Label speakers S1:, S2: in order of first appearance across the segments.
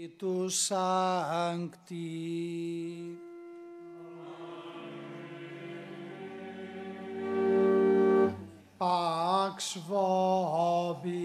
S1: Spiritus Sancti. Pax vobis.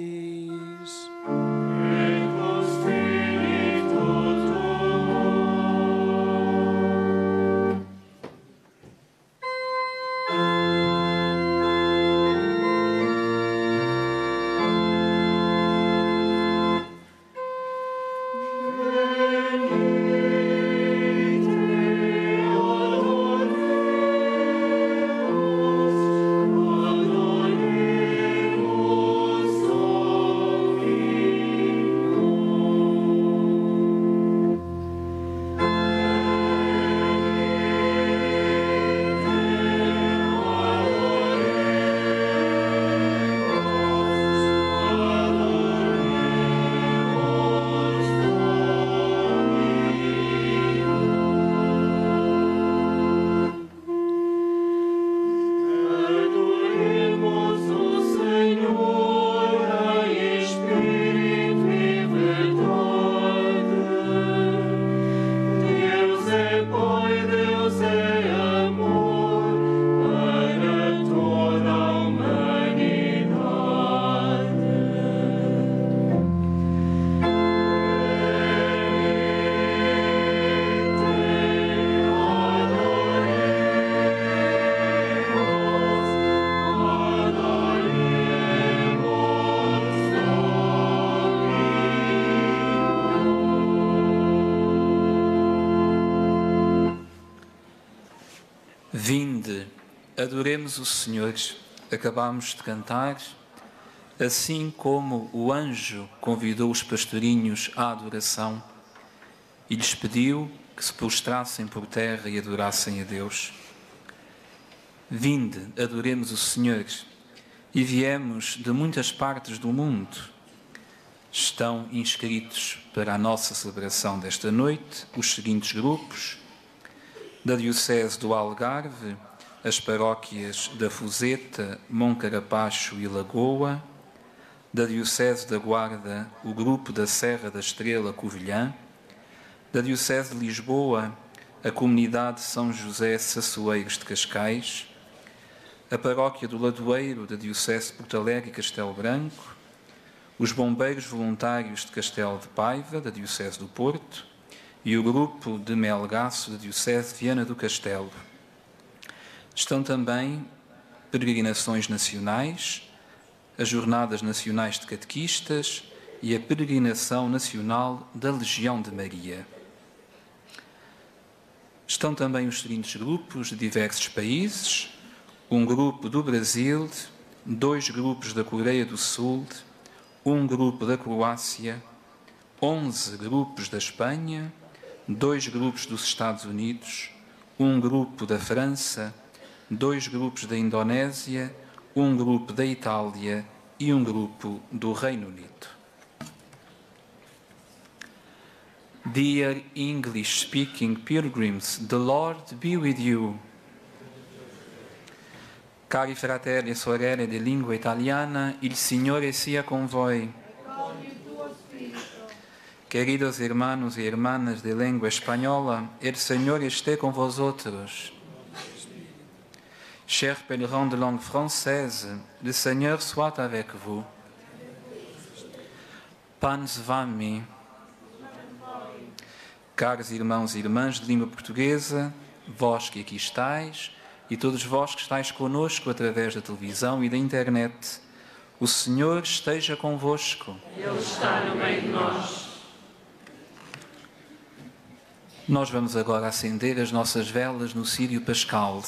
S2: Adoremos o Senhor.
S3: Acabamos de cantar, assim como o anjo convidou os pastorinhos à adoração e lhes pediu que se prostrassem por terra e adorassem a Deus. Vinde, adoremos o Senhor. E viemos de muitas partes do mundo. Estão inscritos para a nossa celebração desta noite os seguintes grupos da Diocese do Algarve, as paróquias da Fuseta, Moncarapacho e Lagoa, da Diocese da Guarda, o grupo da Serra da Estrela Covilhã, da Diocese de Lisboa, a comunidade de São José Sassoeiros de Cascais, a paróquia do Ladoeiro da Diocese de Porto Alegre e Castelo Branco, os bombeiros voluntários de Castelo de Paiva, da Diocese do Porto, e o grupo de Melgaço da Diocese de Viana do Castelo. Estão também peregrinações nacionais, as Jornadas Nacionais de Catequistas e a Peregrinação Nacional da Legião de Maria. Estão também os seguintes grupos de diversos países: um grupo do Brasil, dois grupos da Coreia do Sul, um grupo da Croácia, onze grupos da Espanha, dois grupos dos Estados Unidos, um grupo da França, dois grupos da Indonésia, um grupo da Itália e um grupo do Reino Unido. Dear English speaking pilgrims, the Lord be with you. Cari fratelli e sorelle di lingua italiana, il Signore sia con voi. Queridos hermanos e hermanas de língua espanhola, el Senhor esté com vosotros. Chers pèlerins de langue française, le Seigneur soit avec vous. Pan z wami. Caros irmãos e irmãs de língua portuguesa, vós que aqui estáis e todos vós que estáis conosco através da televisão e da internet, o Senhor esteja convosco.
S2: Ele está no meio de nós.
S3: Nós vamos agora acender as nossas velas no Sírio Pascal.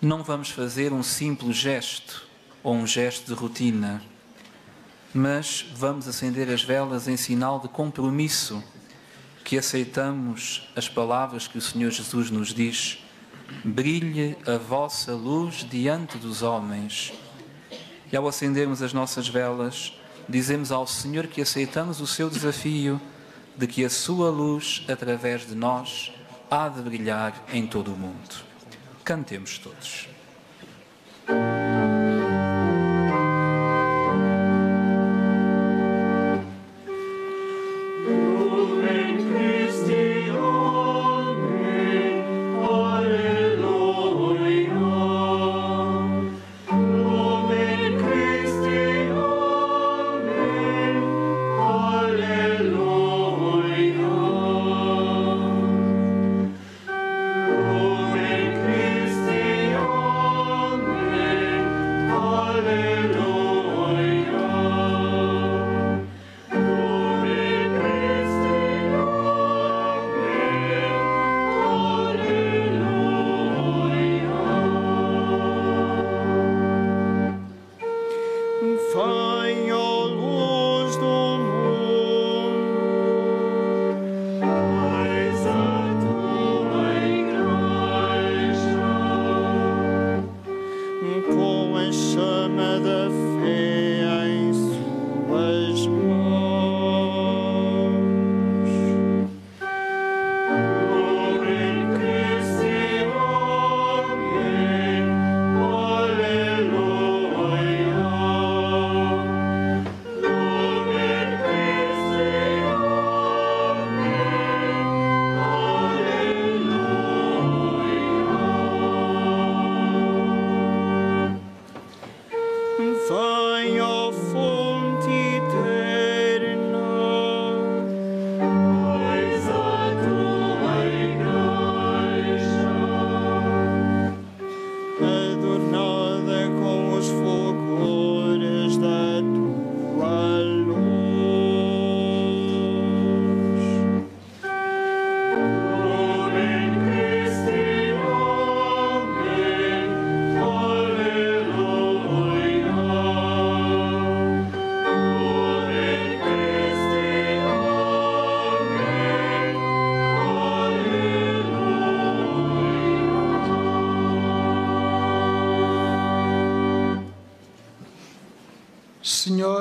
S3: Não vamos fazer um simples gesto ou um gesto de rotina, mas vamos acender as velas em sinal de compromisso que aceitamos as palavras que o Senhor Jesus nos diz: brilhe a vossa luz diante dos homens. E ao acendermos as nossas velas, dizemos ao Senhor que aceitamos o seu desafio de que a sua luz, através de nós, há de brilhar em todo o mundo. Cantemos todos.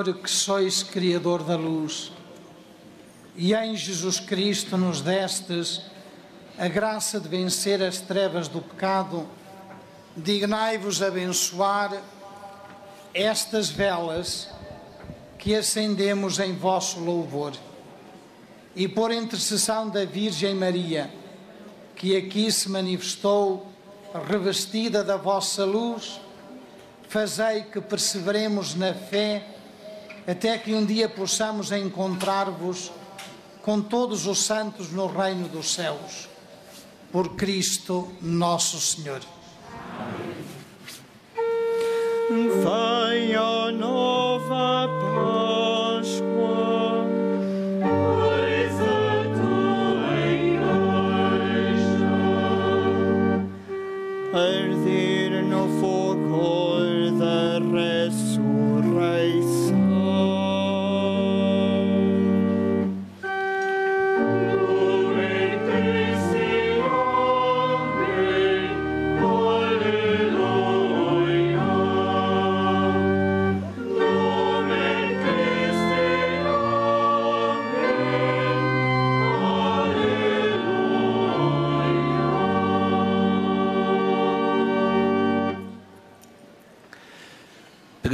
S4: Senhor, que sois Criador da luz, e em Jesus Cristo nos destes a graça de vencer as trevas do pecado, dignai-vos abençoar estas velas que acendemos em vosso louvor. E por intercessão da Virgem Maria, que aqui se manifestou revestida da vossa luz, fazei que perseveremos na fé até que um dia possamos encontrar-vos com todos os santos no reino dos céus. Por Cristo nosso Senhor.
S1: Venha nova Páscoa.
S2: Eis a tua igreja.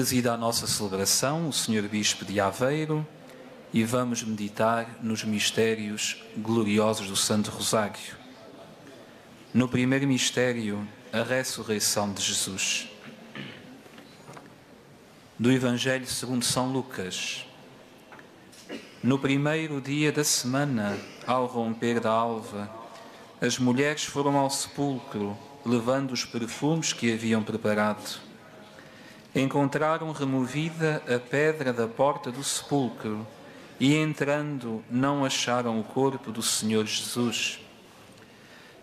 S3: Presida a nossa celebração o Senhor Bispo de Aveiro e vamos meditar nos mistérios gloriosos do Santo Rosário. No primeiro mistério, a ressurreição de Jesus. Do Evangelho segundo São Lucas. No primeiro dia da semana, ao romper da alva, as mulheres foram ao sepulcro, levando os perfumes que haviam preparado. Encontraram removida a pedra da porta do sepulcro e, entrando, não acharam o corpo do Senhor Jesus.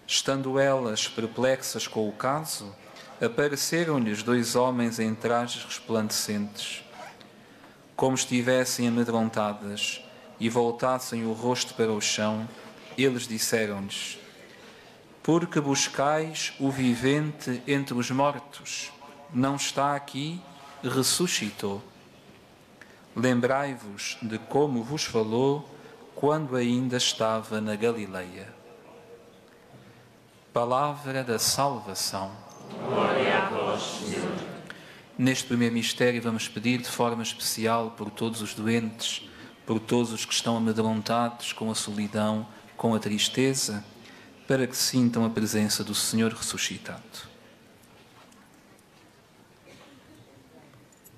S3: Estando elas perplexas com o caso, apareceram-lhes dois homens em trajes resplandecentes. Como estivessem amedrontadas e voltassem o rosto para o chão, eles disseram-lhes: Por que buscais o vivente entre os mortos? Não está aqui, ressuscitou. Lembrai-vos de como vos falou quando ainda estava na Galileia. Palavra da salvação.
S2: Glória a vós, Senhor.
S3: Neste primeiro mistério, vamos pedir de forma especial por todos os doentes, por todos os que estão amedrontados com a solidão, com a tristeza, para que sintam a presença do Senhor ressuscitado.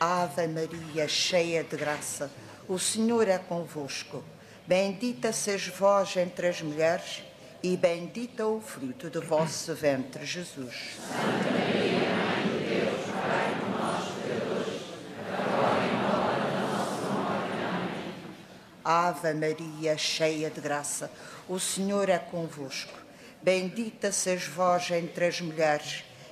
S5: Ave Maria, cheia de graça, o Senhor é convosco. Bendita sois vós entre as mulheres, e bendito o fruto do vosso ventre, Jesus.
S2: Santa Maria, Mãe de Deus, rogai por nós, agora e na hora da nossa morte. Amém.
S5: Ave Maria, cheia de graça, o Senhor é convosco. Bendita sois vós entre as mulheres,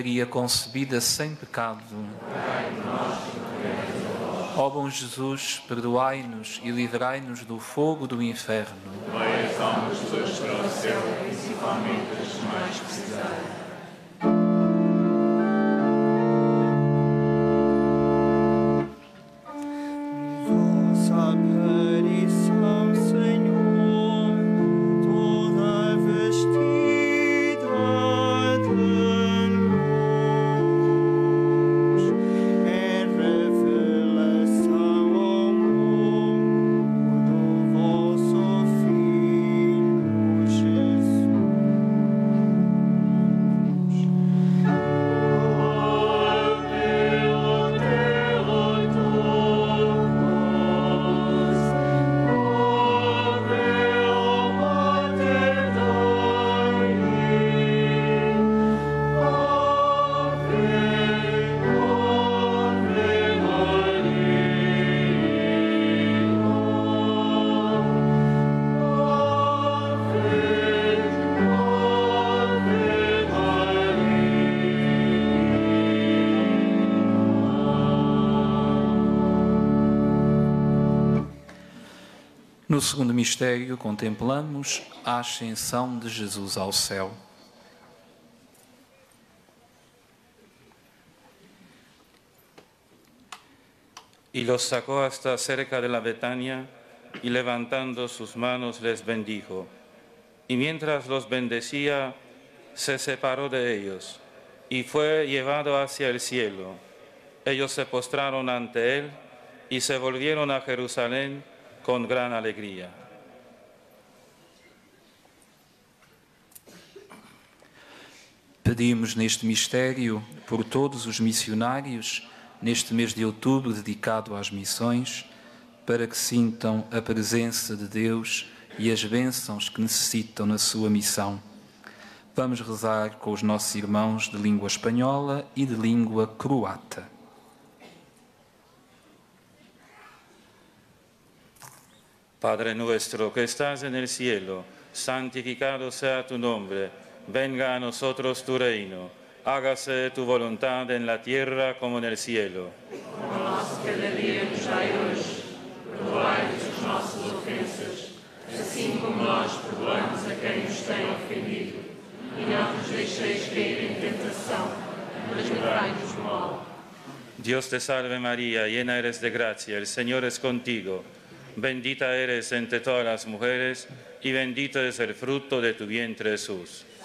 S3: Maria concebida sem pecado, ó bom Jesus, perdoai-nos e livrai-nos do fogo do inferno.
S6: Vai as almas todas para o céu, principalmente as mais precisarem.
S3: Mistério, contemplamos a ascensão de Jesus ao céu.
S7: y los sacó hasta cerca de la Betania y levantando sus manos les bendijo. Y mientras los bendecía, se separó de ellos y fue llevado hacia el cielo. Ellos se postraron ante él y se volvieron a Jerusalén con gran alegría.
S3: Pedimos neste mistério por todos os missionários, neste mês de outubro dedicado às missões, para que sintam a presença de Deus e as bênçãos que necessitam na sua missão. Vamos rezar com os nossos irmãos de língua espanhola e de língua croata.
S7: Padre nuestro que estás el cielo, santificado sea tu nombre, venga a nosotros tu reino, hágase tu voluntad en la tierra como en el cielo.
S2: Assim como nós perdoamos a quem nos tem ofendido. E não nos deixeis cair em tentação, mas livrai-nos do mal.
S7: Dios te salve María, llena eres de gracia, el Señor es contigo. Bendita eres entre todas las mujeres y bendito es el fruto de tu vientre Jesús.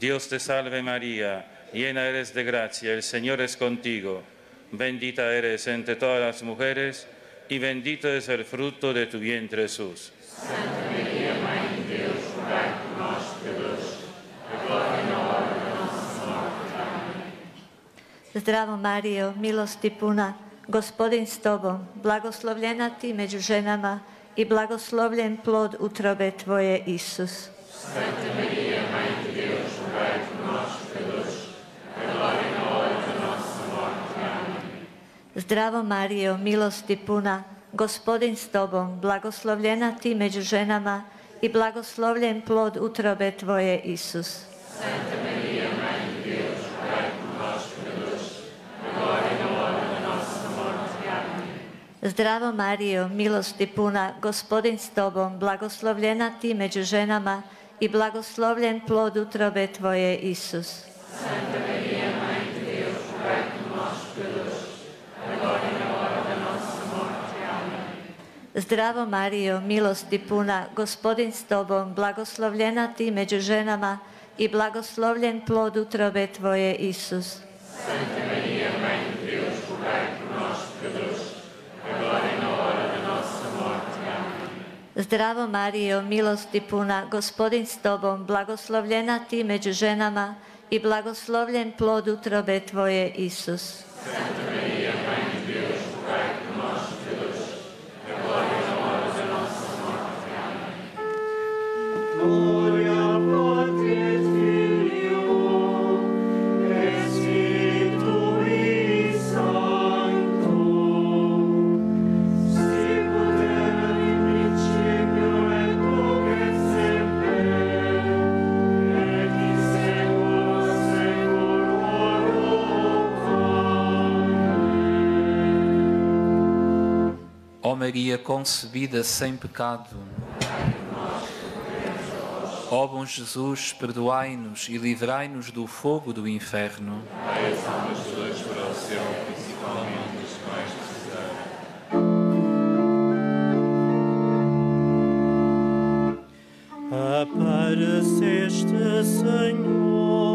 S7: Dios te salve María, llena eres de gracia, el Señor es contigo. Bendita eres entre todas las mujeres y bendito es el fruto de tu vientre Jesús.
S2: Santa Maria, Mãe de Deus, rogai por na hora.
S8: Zdravo Marijo, milosti puna, ti među ženama i blagoslovljen plod utrobe tvoje, Isus.
S2: Santa Maria,
S8: Zdravo Marijo, milosti puna, gospodin s tobom, blagoslovljena ti među ženama i blagoslovljen plod utrobe tvoje, Isus. Zdravo Marijo, milosti puna, gospodin s tobom, blagoslovljena ti među ženama i blagoslovljen plod utrobe tvoje, Isus.
S2: Santa
S8: Zdravo Marijo, milosti puna, gospodin s tobom, blagoslovljena ti među ženama i blagoslovljen plod utrobe tvoje, Isus.
S2: Santa Maria, Mãe de Deus, rogai por nós, pecadores, agora e na hora da nossa morte. Amém.
S8: Zdravo Marijo, milosti puna, gospodin s tobom, blagoslovljena ti među ženama i blagoslovljen plod utrobe tvoje, Isus.
S2: Santa Maria,
S3: Maria concebida sem pecado, ó bom Jesus, perdoai-nos e livrai-nos do fogo do inferno.
S1: Apareceste, Senhor, estrela do novo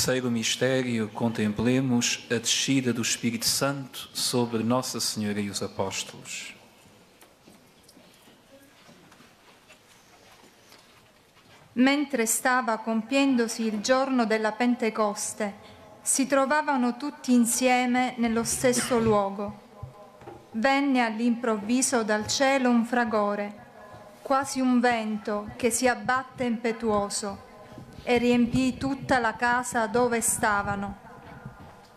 S3: terceiro mistério, contemplemos a descida do Espírito Santo sobre Nossa Senhora e os apóstolos.
S9: Mentre stava compiendosi il giorno della Pentecoste, si trovavano tutti insieme nello stesso luogo. Venne all'improvviso dal cielo un fragore, quasi un vento che si abbatte impetuoso e riempì tutta la casa dove stavano.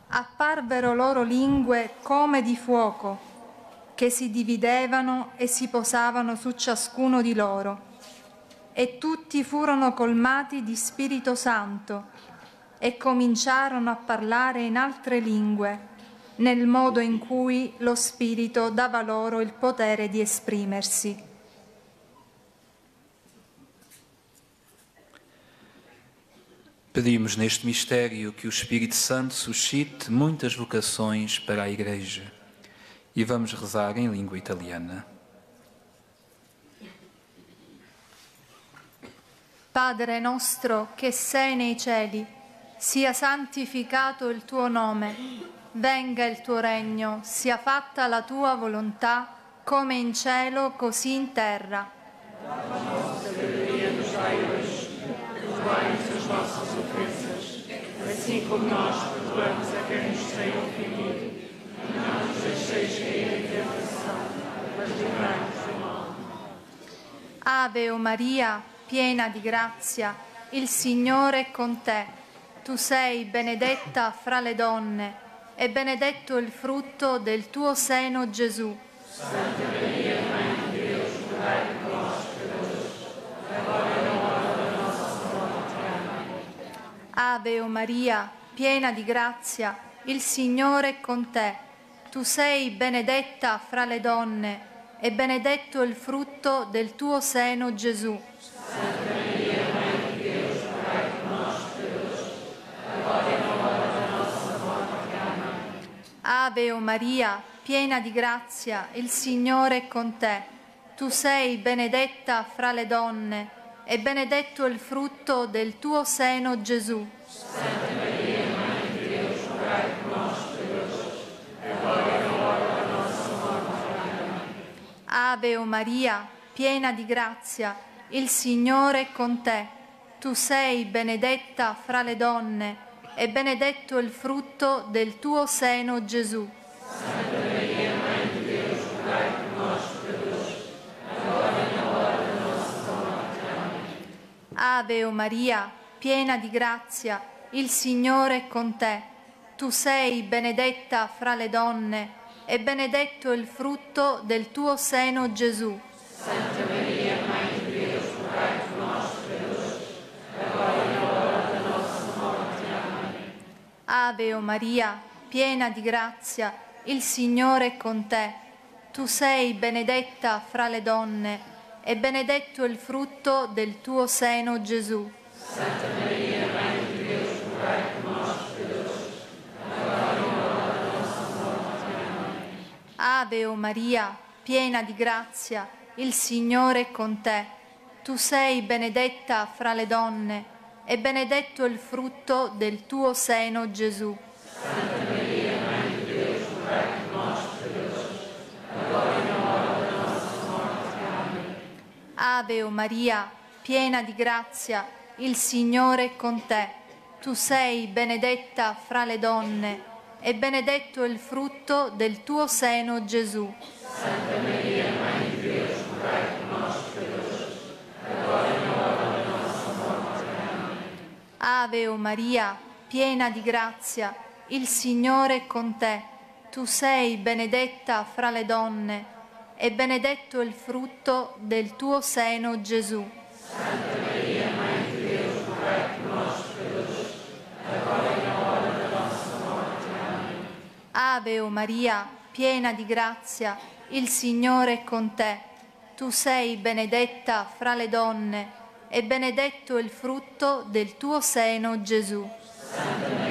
S9: Apparvero loro lingue come di fuoco, che si dividevano e si posavano su ciascuno di loro. E tutti furono colmati di Spirito Santo e cominciarono a parlare in altre lingue, nel modo in cui lo Spirito dava loro il potere di esprimersi.
S3: Pedimos neste mistério que o Espírito Santo suscite muitas vocações para a Igreja. E vamos rezar em língua italiana.
S9: Padre nostro che sei nei cieli, sia santificato il tuo nome, venga il tuo regno, sia fatta la tua volontà, come in cielo, così in terra.
S2: Nos deixeis cair em tentação, mas livrai-nos do mal.
S9: Ave o Maria, piena di grazia, il Signore è con te. Tu sei benedetta fra le donne e benedetto il frutto del tuo seno Gesù.
S2: Santa Maria, Mãe di Dio,
S9: Ave o Maria, piena di grazia, il Signore è con te. Tu sei benedetta fra le donne e benedetto il frutto del tuo seno Gesù. Ave o Maria, piena di grazia, il Signore è con te. Tu sei benedetta fra le donne e benedetto il frutto del tuo seno Gesù.
S2: Santa Maria, Mãe di Dio, per pecadores, agora e na hora da nossa morte. Amém.
S9: Ave o Maria, piena di grazia, il Signore è con te. Tu sei benedetta fra le donne e benedetto il frutto del tuo seno Gesù.
S2: Santa Maria, Mãe di Dio, rogai per nós, pecadores, agora e na hora da nossa morte. Amém.
S9: Ave o Maria, piena di grazia, il Signore è con te. Tu sei benedetta fra le donne e benedetto il frutto del tuo seno Gesù.
S2: Santa Maria, Mãe di Dio, nós, pecadores, agora e hora da nossa morte. Amém.
S9: Ave o Maria, piena di grazia, il Signore è con te. Tu sei benedetta fra le donne e benedetto il frutto del tuo seno Gesù.
S2: Santa Maria, Mãe di Dio, per e na hora da nossa morte.
S9: Ave o Maria, piena di grazia, il Signore è con te. Tu sei benedetta fra le donne e benedetto il frutto del tuo seno Gesù.
S2: Santa Maria, Mãe di Dio, rogai per nós, pecadores, agora e na hora da nossa morte. Amém.
S9: Ave o Maria, piena di grazia, il Signore è con te. Tu sei benedetta fra le donne e benedetto il frutto del tuo seno Gesù.
S2: Santa Maria, Mãe di Dio, nós, pecadores, agora e na hora da nossa morte. Amém.
S9: Ave o Maria, piena di grazia, il Signore è con te. Tu sei benedetta fra le donne e benedetto il frutto del tuo seno Gesù.
S2: Santa Maria, Mãe di Dio, nós, pecadores, agora e hora da nossa morte. Amém.
S9: Ave o Maria, piena di grazia, il Signore è con te. Tu sei benedetta fra le donne e benedetto il frutto del tuo seno Gesù.
S2: Santa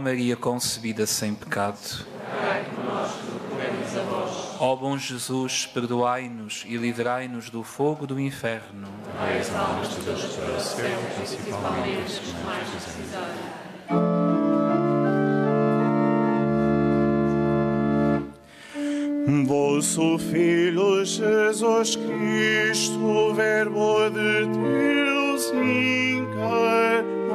S2: Maria
S3: concebida sem pecado. Ó bom Jesus, perdoai-nos e livrai-nos do fogo do inferno.
S1: as almas de Deus para o céu, principalmente as que mais precisarem.
S10: Vosso Filho Jesus Cristo, Verbo de Deus encarnado,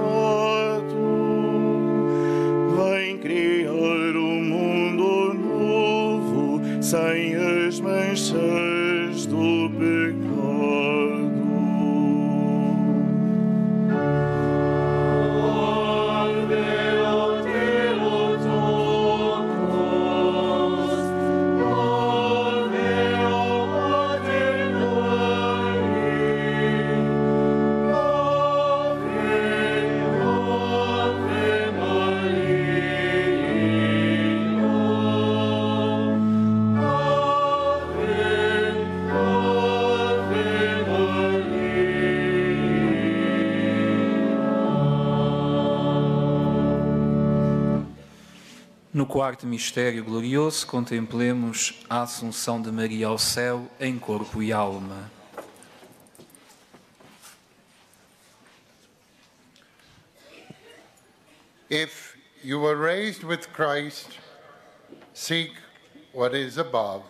S10: sem as manchas do pecado.
S3: Quarto mistério glorioso, contemplemos a Assunção de Maria ao céu em corpo e alma.
S11: If you were raised with Christ, seek what is above,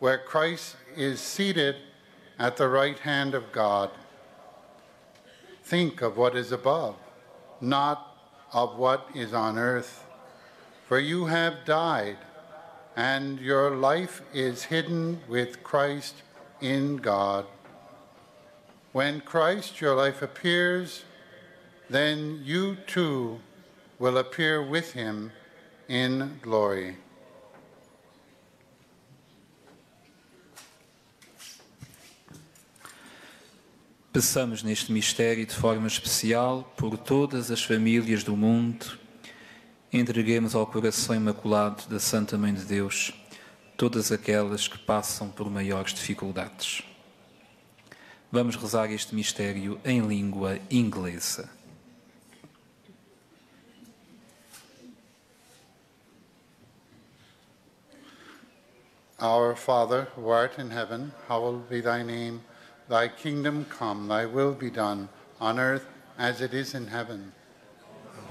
S11: where Christ is seated at the right hand of God. Think of what is above, not of what is on earth. For you have died, and your life is hidden with Christ in God. When Christ, your life, appears, then you too will appear with him in glory.
S3: Peçamos neste mistério de forma especial por todas as famílias do mundo. Entreguemos ao coração imaculado da Santa Mãe de Deus todas aquelas que passam por maiores dificuldades. Vamos rezar este mistério em língua inglesa.
S11: Our Father, who art in heaven, hallowed be thy name. Thy kingdom come, thy will be done, on earth as it is in heaven.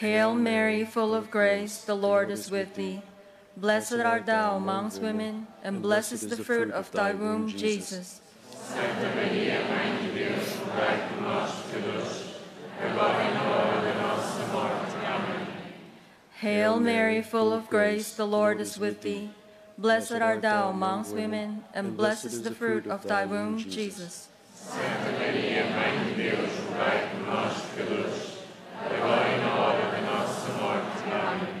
S12: Hail Mary, full of grace, the Lord is with thee. Blessed art thou amongst women, and blessed is the fruit of thy womb, Jesus.
S2: Santa Maria, Mãe de Deus, rogai por nós, pecadores, agora e na hora da nossa morte. Amém.
S12: Hail Mary, full of grace, the Lord is with thee. Blessed art thou amongst women, and blessed is the fruit of thy womb, Jesus.
S2: Santa Maria, Mãe de Deus, rogai por nós, pecadores, agora e na hora da nossa morte. Amém.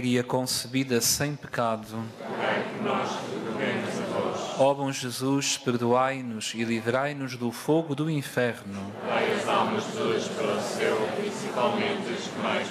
S6: Maria
S3: concebida sem pecado, ó bom Jesus, perdoai-nos e livrai-nos do fogo do inferno.
S6: Dai as almas todas para o céu, principalmente as que mais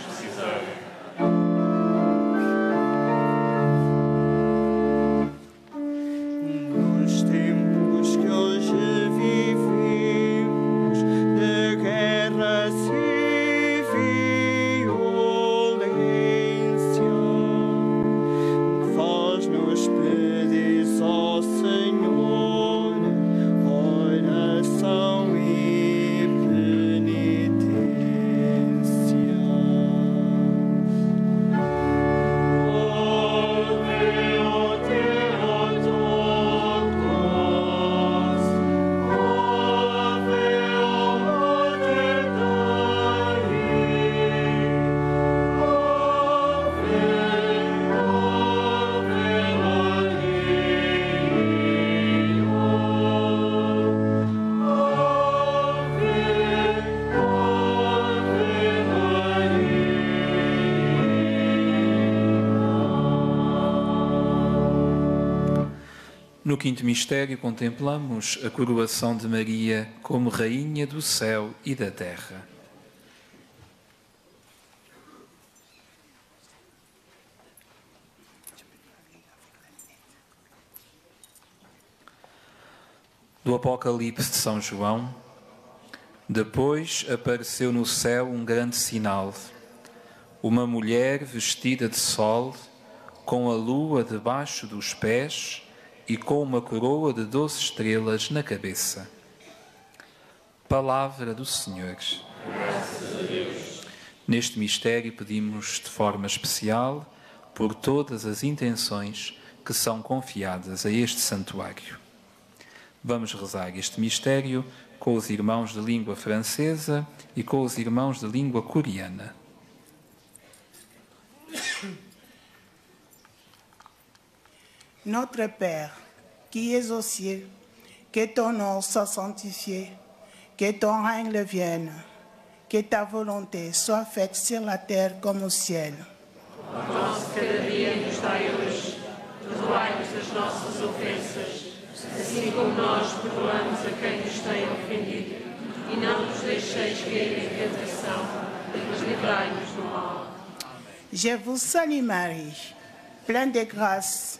S3: quinto mistério, contemplamos a coroação de Maria como Rainha do céu e da terra. Do Apocalipse de São João, depois apareceu no céu um grande sinal: uma mulher vestida de sol, com a lua debaixo dos pés e com uma coroa de doze estrelas na cabeça. Palavra do Senhor. Neste mistério pedimos de forma especial por todas as intenções que são confiadas a este santuário. Vamos rezar este mistério com os irmãos de língua francesa e com os irmãos de língua coreana.
S13: Notre Père, qui es aux cieux, que ton nom soit sanctifié, que ton règne vienne, que ta volonté soit faite sur la terre comme au ciel.
S2: O nosso cada dia nos dai hoje. Perdoai-nos as nossas ofensas, assim como nós perdoamos a quem nos tem ofendido. E não nos deixeis cair em tentação, mas livrai-nos do mal.
S13: Je vous salue Marie, pleine de grâce.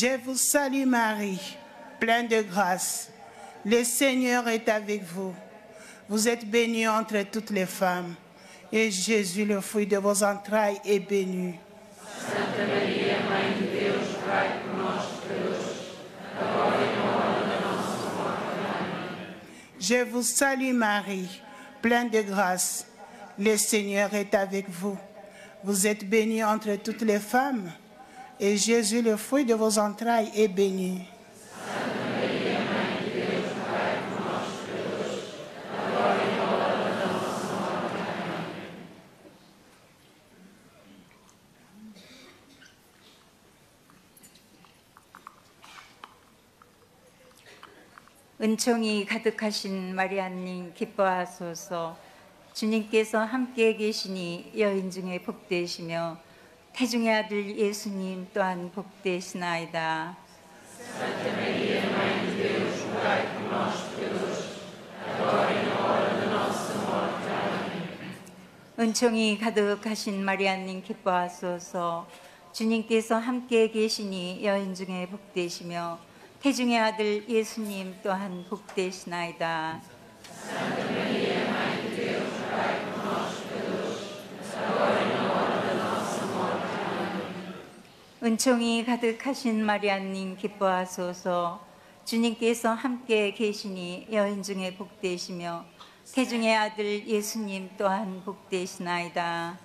S13: Je vous salue Marie, pleine de grâce. Le Seigneur est avec vous. Vous êtes bénie entre toutes les femmes, et Jésus, le fruit de vos entrailles, est béni.
S6: Santa Maria, Mãe de agora e na hora morte.
S13: Je vous salue Marie, pleine de grâce. Le Seigneur est avec vous. Vous êtes bénie entre toutes les femmes, et Jésus, le fruit de vos entrailles, est béni.
S6: E.
S14: 은총이 가득하신 마리아님 기뻐하소서 주님께서 함께 계시니 여인 중에 복되시며 태중의 아들 예수님 또한 복되시나이다.
S6: E.
S14: 은총이 가득하신 마리아님 기뻐하소서 주님께서 함께 계시니 여인 중에 복되시며 태중의 아들 예수님 또한 복되시나이다. 은총이 가득하신 마리아님 기뻐하소서 주님께서 함께 계시니 여인 중에 복되시며 태중의 아들 예수님 또한 복되시나이다.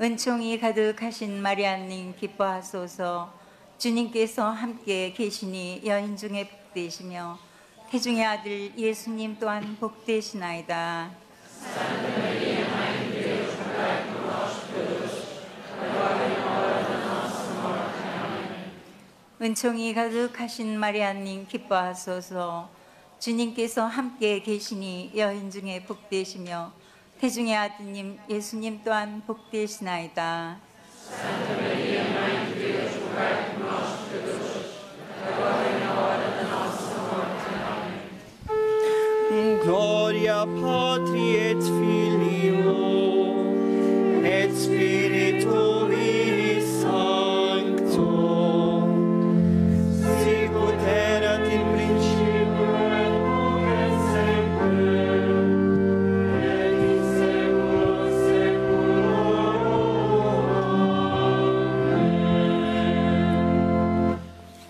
S14: 은총이 가득하신 마리아님 기뻐하소서 주님께서 함께 계시니 여인 중에 복되시며 태중의 아들 예수님 또한 복되시나이다.
S6: E.
S14: 은총이 가득하신 마리아님 기뻐하소서 주님께서 함께 계시니 여인 중에 복되시며 태중의 아드님 예수님 또한 복되시나이다.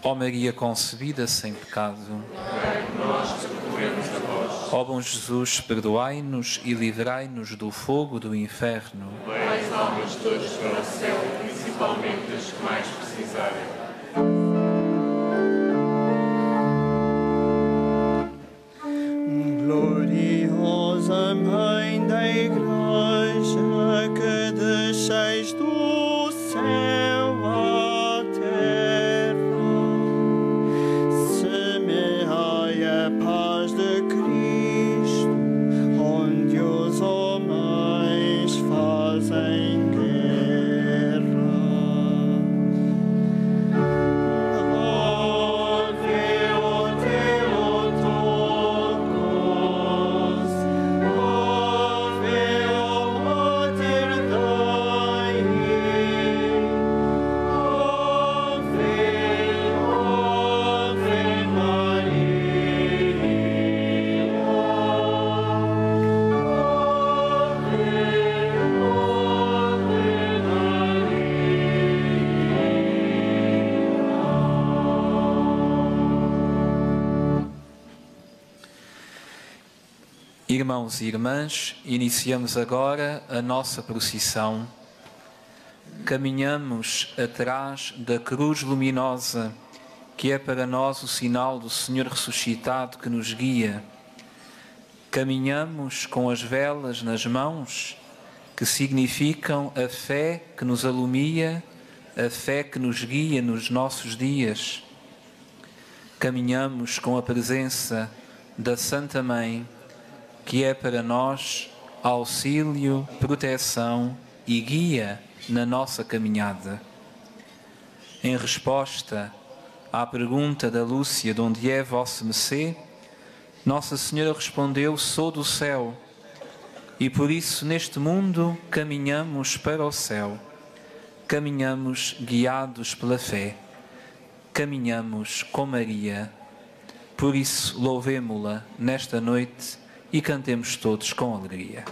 S3: Ó Maria concebida sem pecado, ó bom Jesus, perdoai-nos e livrai-nos do fogo do inferno.
S6: Almas todas para o céu, principalmente as que mais precisarem.
S3: Irmãos e irmãs, iniciamos agora a nossa procissão. Caminhamos atrás da cruz luminosa, que é para nós o sinal do Senhor ressuscitado que nos guia. Caminhamos com as velas nas mãos, que significam a fé que nos alumia, a fé que nos guia nos nossos dias. Caminhamos com a presença da Santa Mãe, que é para nós auxílio, proteção e guia na nossa caminhada. Em resposta à pergunta da Lúcia, de onde é vosso Messê, Nossa Senhora respondeu: Sou do céu. E por isso, neste mundo, caminhamos para o céu, caminhamos guiados pela fé, caminhamos com Maria. Por isso, louvemo-la nesta noite e cantemos todos com alegria.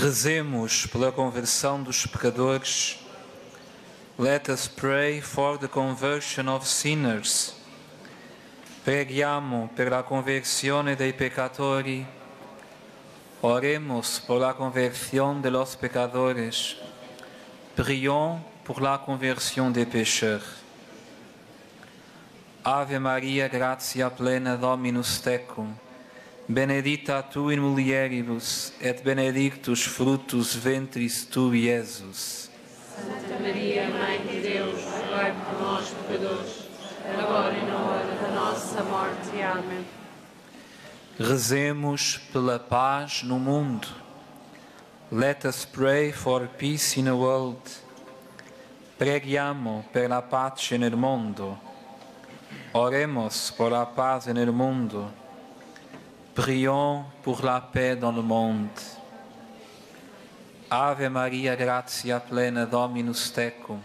S3: Rezemos pela conversão dos pecadores. Let us pray for the conversion of sinners. Preghiamo per la conversione dei peccatori. Oremos por la conversión de los pecadores. Prions por la conversión des pécheurs. Ave Maria, gratia plena Dominus tecum. Benedita tu in mulieribus, et benedictus fructus ventris tu Jesus.
S2: Santa Maria, Mãe de Deus, rogai por nós, pecadores, agora e na hora da nossa morte. Amém.
S3: Rezemos pela paz no mundo. Let us pray for peace in the world. Preghiamo per la pace nel mondo. Oremos por la paz nel mondo. Prions pour la paix dans le monde. Ave Maria, gratia plena Dominus tecum,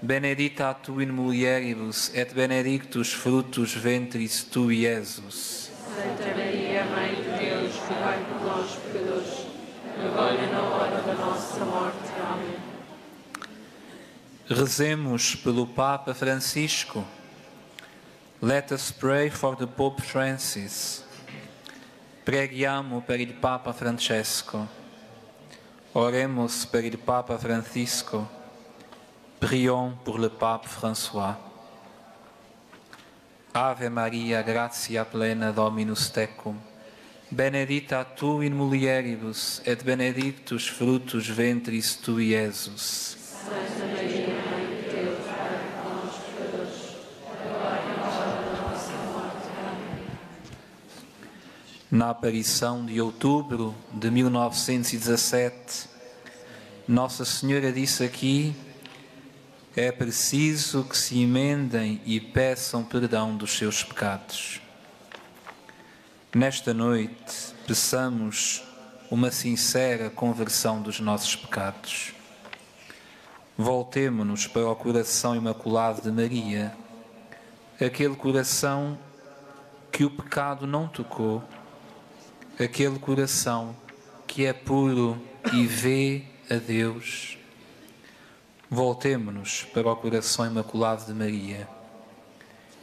S3: benedicta tu in mulieribus et benedictus fructus ventris tui, Iesus.
S2: Santa Maria, Mãe de Deus, rogai por nós, pecadores, agora e na hora da nossa morte. Amém.
S3: Rezemos pelo Papa Francisco. Let us pray for the Pope Francis. Preghiamo per il Papa Francesco. Oremos per il Papa Francisco. Prions pour le Pape François. Ave Maria, gratia plena Dominus tecum. Benedicta tu in mulieribus et benedictus fructus ventris tui, Iesus.
S2: Santa Maria, Mãe de Deus, rogai por nós, pecadores, agora e na hora da nossa morte. Amém.
S3: Na aparição de outubro de 1917, Nossa Senhora disse aqui: é preciso que se emendem e peçam perdão dos seus pecados. Nesta noite, peçamos uma sincera conversão dos nossos pecados. Voltemo-nos para o coração imaculado de Maria, aquele coração que o pecado não tocou, aquele coração que é puro e vê a Deus. Voltemo-nos para o coração imaculado de Maria,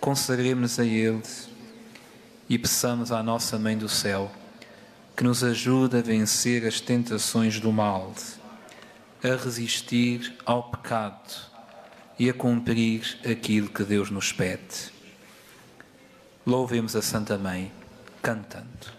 S3: consagremos a Ele e peçamos à nossa Mãe do Céu que nos ajude a vencer as tentações do mal, a resistir ao pecado e a cumprir aquilo que Deus nos pede. Louvemos a Santa Mãe cantando.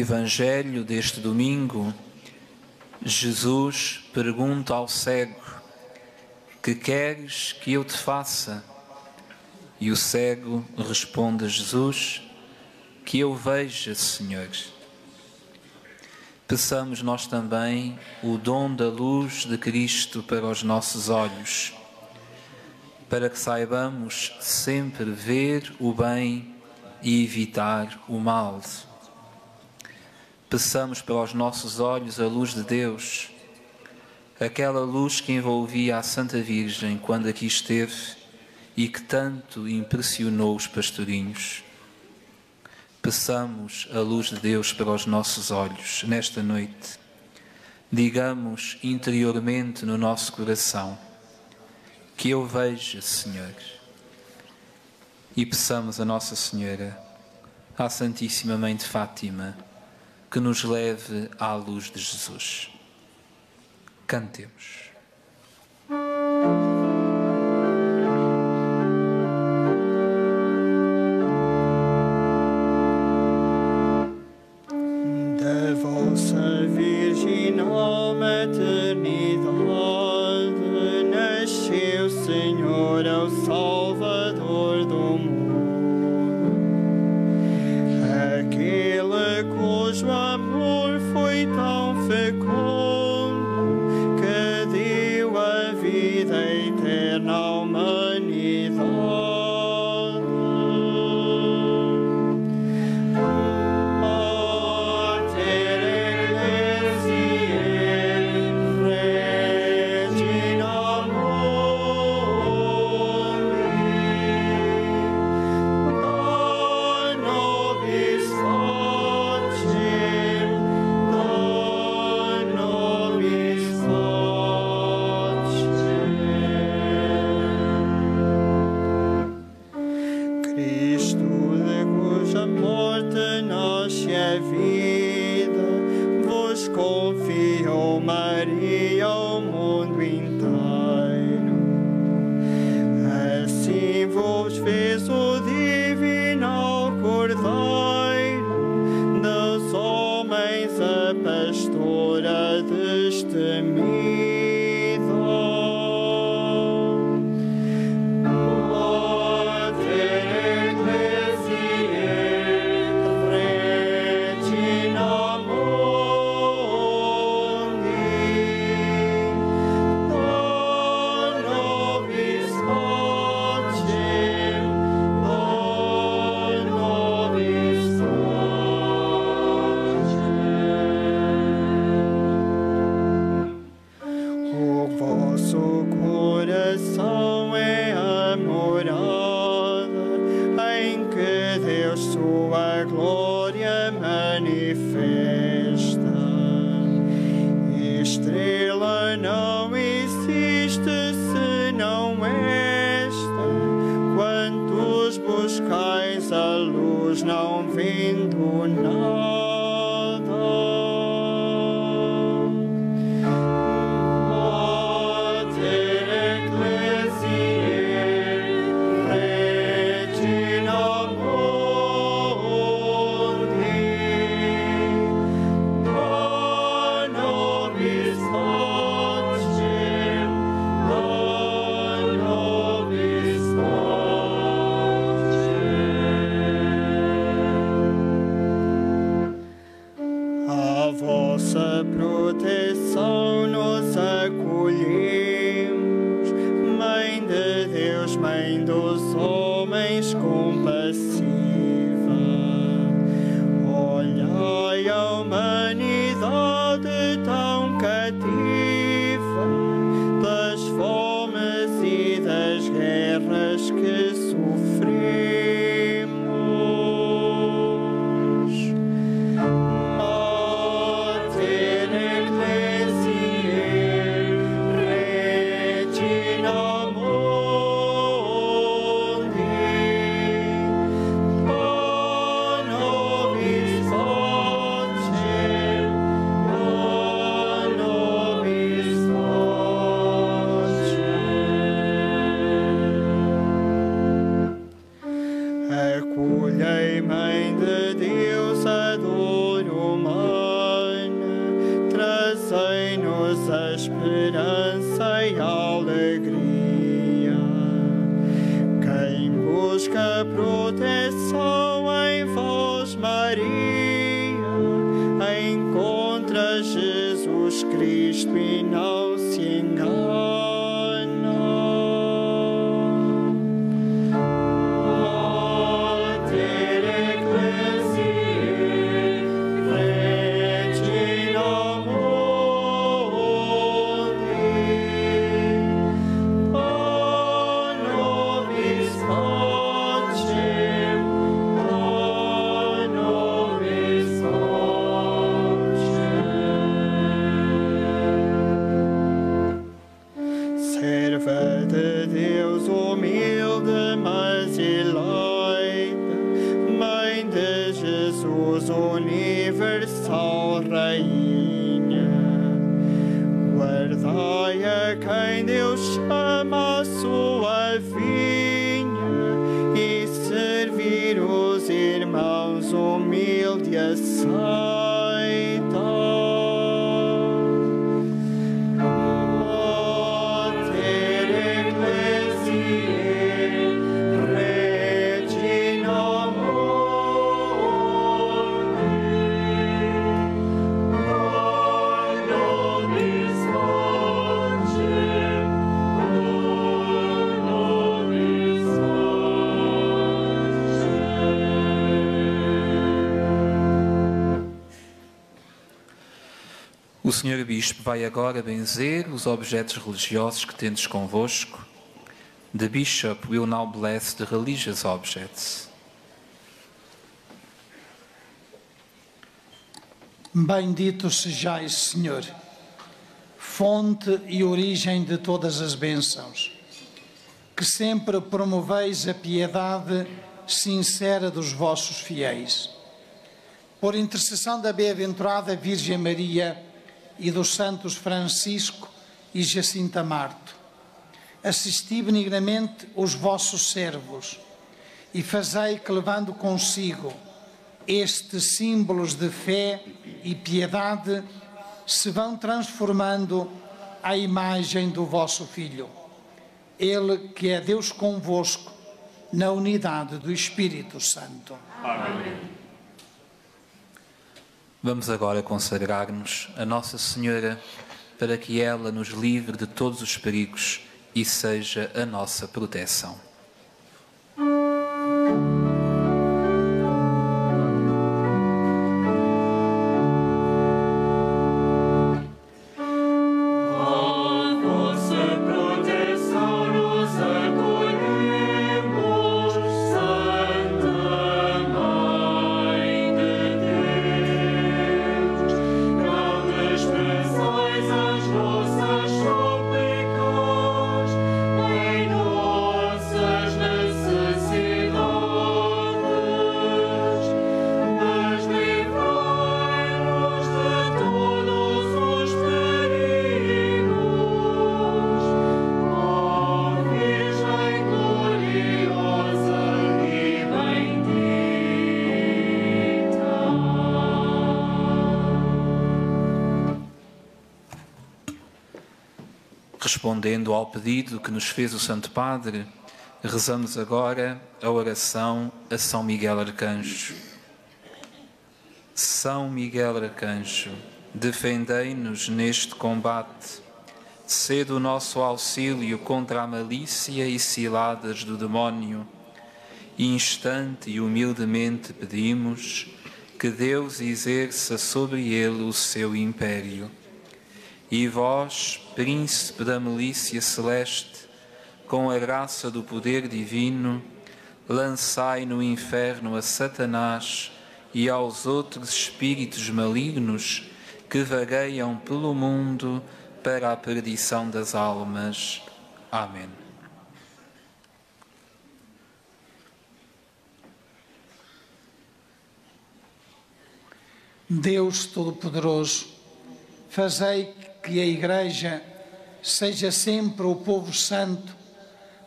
S3: Evangelho deste domingo, Jesus pergunta ao cego: Que queres que eu te faça? E o cego responde a Jesus: Que eu veja, Senhor. Peçamos nós também o dom da luz de Cristo para os nossos olhos, para que saibamos sempre ver o bem e evitar o mal. Peçamos para os nossos olhos a luz de Deus, aquela luz que envolvia a Santa Virgem quando aqui esteve e que tanto impressionou os pastorinhos. Peçamos a luz de Deus para os nossos olhos nesta noite. Digamos interiormente no nosso coração: Que eu veja, Senhor. E peçamos a Nossa Senhora, à Santíssima Mãe de Fátima, que nos leve à luz de Jesus. Cantemos.
S6: Proteção em vós, Maria,
S3: Senhor Bispo vai agora benzer os objetos religiosos que tendes convosco. The Bishop will now bless the religious objects.
S4: Bendito sejais, Senhor, fonte e origem de todas as bênçãos, que sempre promoveis a piedade sincera dos vossos fiéis. Por intercessão da bem-aventurada Virgem Maria e dos santos Francisco e Jacinta Marto, assisti benignamente os vossos servos e fazei que, levando consigo estes símbolos de fé e piedade, se vão transformando à imagem do vosso Filho. Ele que é Deus convosco, na unidade do Espírito Santo.
S3: Amém. Vamos agora consagrar-nos a Nossa Senhora para que ela nos livre de todos os perigos e seja a nossa proteção. Ao pedido que nos fez o Santo Padre, rezamos agora a oração a São Miguel Arcanjo. São Miguel Arcanjo, defendei-nos neste combate, sede o nosso auxílio contra a malícia e ciladas do demónio. Instante e humildemente pedimos que Deus exerça sobre ele o seu império e vós, príncipe da milícia celeste, com a graça do poder divino, lançai no inferno a Satanás e aos outros espíritos malignos que vagueiam pelo mundo para a perdição das almas. Amém.
S4: Deus Todo-Poderoso, fazei que a Igreja seja sempre o povo santo,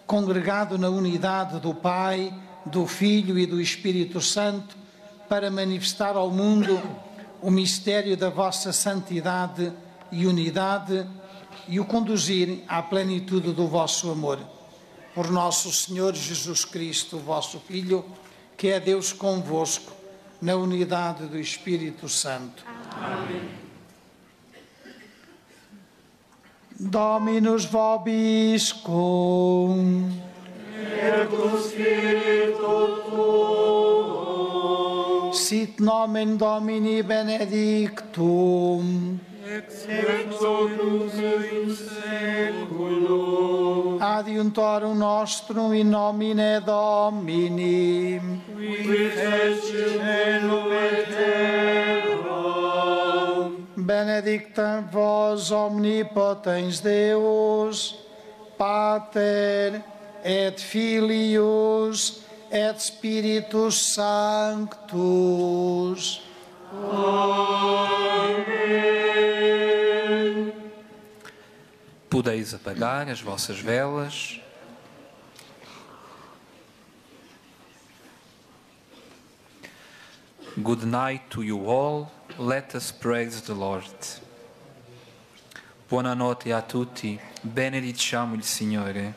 S4: congregado na unidade do Pai, do Filho e do Espírito Santo, para manifestar ao mundo o mistério da vossa santidade e unidade e o conduzir à plenitude do vosso amor. Por nosso Senhor Jesus Cristo, vosso Filho, que é Deus convosco, na unidade do Espírito Santo. Amém. Dominus vobiscum.
S2: Et cum spiritu tuo.
S4: Sit nomen Domini benedictum.
S2: Ex in seculum.
S4: Adiuntorum nostrum in nomine Domini.
S2: Qui feci et terra.
S4: Benedicta vos omnipotens Deus, Pater et Filius et Spiritus Sanctus.
S2: Amém.
S3: Podeis apagar as vossas velas. Good night to you all. Let us praise the Lord. Buonanotte a tutti, benediciamo il Signore.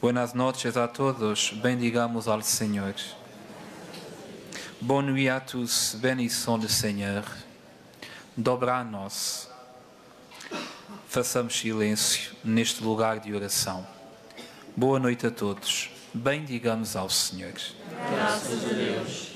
S3: Buenas noches a todos, bendigamos al Señor. Bonne nuit à tous, bénissons le Seigneur. Dobra a nós. Façamos silêncio neste lugar de oração. Boa noite a todos, bendigamos ao Senhor.
S2: Graças a Deus.